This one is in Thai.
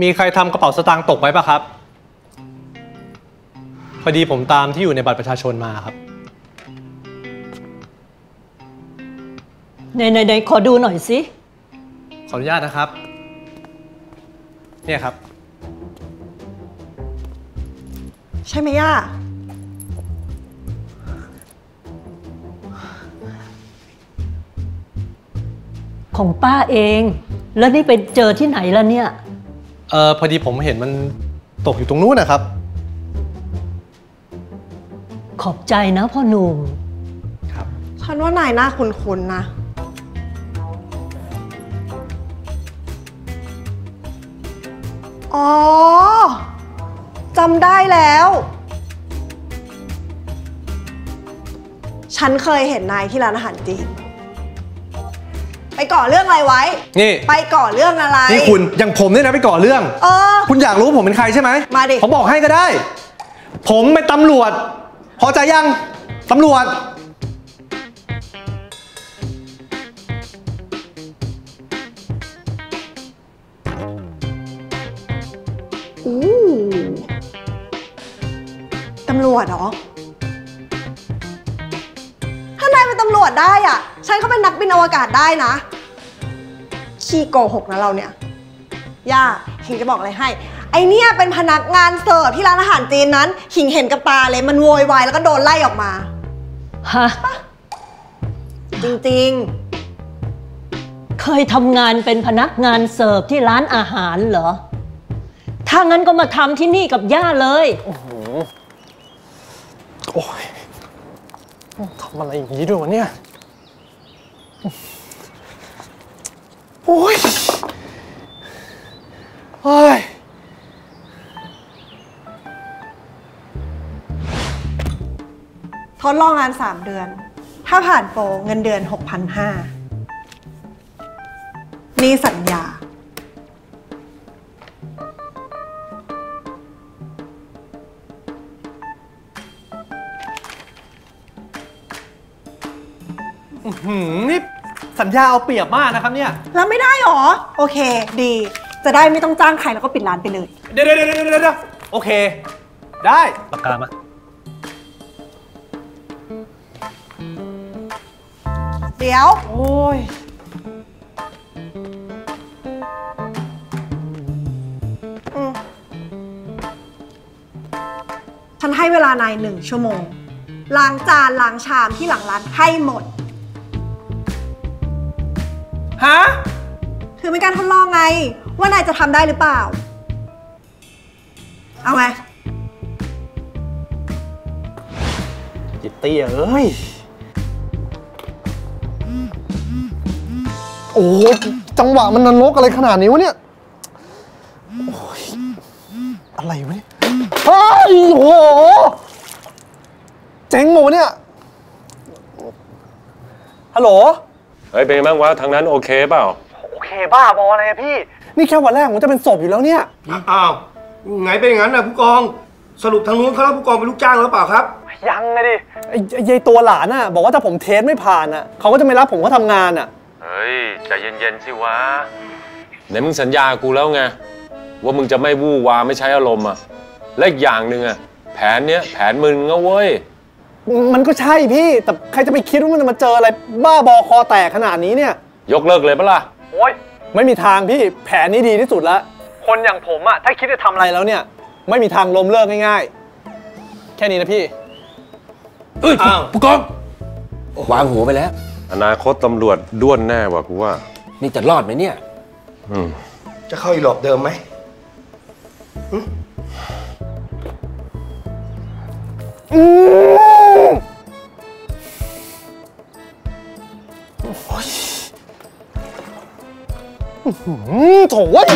มีใครทำกระเป๋าสตางค์ตกไว้ปะครับ พอดีผมตามที่อยู่ในบัตรประชาชนมาครับในในในขอดูหน่อยสิ ขออนุญาตนะครับ เนี่ยครับ ใช่ไหมย่า ของป้าเอง แล้วนี่ไปเจอที่ไหนล่ะเนี่ย เออพอดีผมเห็นมันตกอยู่ตรงนู้นนะครับ ขอบใจนะพ่อหนุ่มครับฉันว่านายหน้าคุ้นๆนะ อ๋อ จำได้แล้ว ฉันเคยเห็นนายที่ร้านอาหารจีน ไปก่อเรื่องอะไรไว้ นี่ ไปก่อเรื่องอะไร นี่คุณอย่างผมเนี่ยนะไปก่อเรื่อง เออ คุณอยากรู้ว่าผมเป็นใครใช่ไหมมาดิ ผมบอกให้ก็ได้ ผมเป็นตำรวจ พอใจยังตำรวจ อู้ตำรวจเหรอ จได้อะฉันก็เป็นนักบินอวกาศได้นะ ขี้โกหกนะเราเนี่ย ย่าขิงจะบอกอะไรให้ ไอเนี่ยเป็นพนักงานเสิร์ฟที่ร้านอาหารจีนนั้น ขิงเห็นกับตาเลยมันโวยวายแล้วก็โดนไล่ออกมา ฮะ จริงเคยทำงานเป็นพนักงานเสิร์ฟที่ร้านอาหารเหรอ ถ้างั้นก็มาทำที่นี่กับย่าเลย โอ้ย ทำอะไรอย่างนี้ด้วยวะเนี่ย โอ้ยเฮ้ยทดลองงาน 3 เดือน ถ้าผ่านโปรเงินเดือน 6,500 นี่สัญญา หืมนี่สัญญาเอาเปรียบมากนะครับเนี่ย แล้วไม่ได้หรอ โอเค ดี จะได้ไม่ต้องจ้างใครแล้วก็ปิดร้านไปเลย เดี๋ยวเดี๋ยวเดี๋ยวเดี๋ยวเดี๋ยวโอเค ได้ปากกามาเดี๋ยว โอ้ย อืมฉันให้เวลานายหนึ่งชั่วโมง ล้างจานล้างชามที่หลังร้านให้หมด ฮะ ถือเป็นการทดลองไง ว่านายจะทำได้หรือเปล่า เอาไงจิตเตี้ยเอ้ย โอ้โหจังหวะมันนรกอะไรขนาดนี้วะเนี่ยโอ้ยอะไรวะเนี่ยเฮ้ยโอ้โหเจ๋งหมดเนี่ย ฮัลโหล เฮ้ยเป็นไงบ้างวะทางนั้นโอเคเปล่า โอเคบ้าบออะไรอะพี่ นี่แค่วันแรกผมจะเป็นศพอยู่แล้วเนี่ย อ้าวไงเป็นอย่างนั้นนะผู้กอง สรุปทางนู้นเขารับผู้กองเป็นลูกจ้างหรือเปล่าครับ ยังไงดิไอ้ไอ้ยายตัวหลานน่ะ บอกว่าถ้าผมเทสไม่ผ่านน่ะเขาก็จะไม่รับผมเขาทำงานน่ะ เฮ้ยใจเย็นๆสิวะไหนมึงสัญญากูแล้วไง ว่ามึงจะไม่วู่วาไม่ใช้อารมณ์อะ และอีกอย่างหนึ่งอะ แผนเนี้ยแผนมึงนะเว้ย มันก็ใช่พี่ แต่ใครจะไปคิดว่ามันจะมาเจออะไรบ้าบอคอแตกขนาดนี้เนี่ย ยกเลิกเลยปะล่ะ โอ้ยไม่มีทางพี่แผนนี้ดีที่สุดแล้วคนอย่างผมอะถ้าคิดจะทำอะไรแล้วเนี่ย ไม่มีทางล้มเลิกง่ายๆ แค่นี้นะพี่ เอ้ยอ้าว ผู้กองวางหัวไปแล้ว อนาคตตำรวจด้วนแน่ว่ะกูว่า นี่จะรอดไหมเนี่ยอืมจะเข้าอีหลอบเดิมไหม อืมโถ่เว้ย